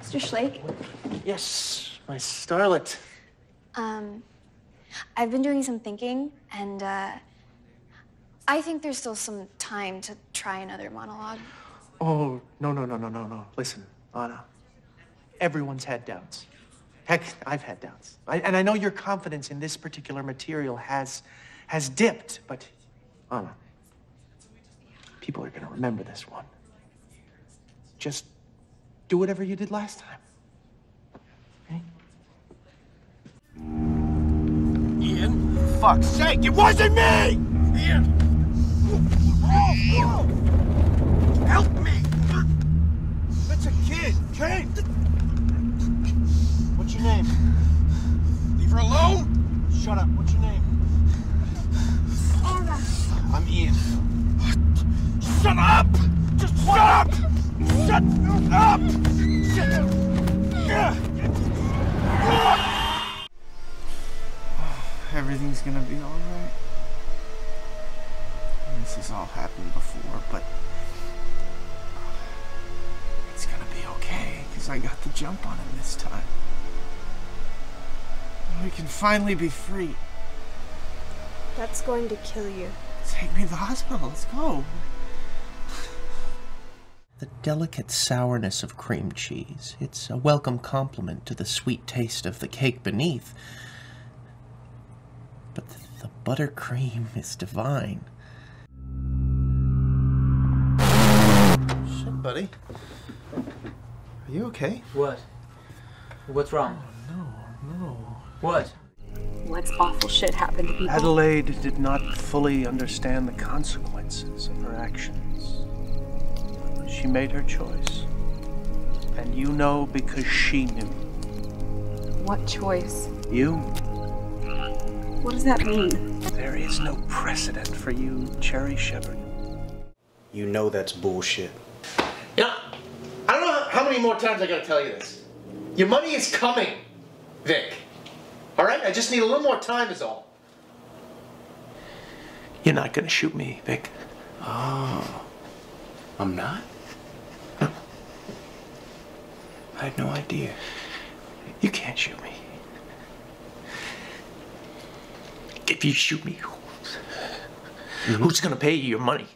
Mr. Schlake, Yes, my starlet. um, I've been doing some thinking, and uh, I think there's still some time to try another monologue. Oh, no, no, no, no, no, no. Listen, Anna. Everyone's had doubts. Heck, I've had doubts. I, and I know your confidence in this particular material has has dipped, but Anna, people are gonna remember this one. Just do whatever you did last time. Okay? Ian, fuck's sake, it wasn't me! Ian! Help me! It's a kid, Kate! What's your name? Leave her alone! Shut up, what's your name? I'm Ian. Shut up! Just shut up! Shut! Shut up! Everything's gonna be all right. This has all happened before, but it's gonna be okay because I got the jump on him this time. We can finally be free. That's going to kill you. Take me to the hospital. Let's go. The delicate sourness of cream cheese. It's a welcome complement to the sweet taste of the cake beneath. But the, the buttercream is divine. Shit, buddy. Are you okay? What? What's wrong? Oh, no, no. What? What's awful shit happened to people? Adelaide did not fully understand the consequences of her actions. She made her choice. And you know because she knew. What choice? You, What does that mean? there is no precedent for you, Cherry Shepard. You know that's bullshit. Yeah, I don't know how many more times I gotta tell you this. Your money is coming, Vic. All right, I just need a little more time, is all. You're not gonna shoot me, Vic. Oh. I'm not? I had no idea. You can't shoot me. If you shoot me, who's gonna pay you your money?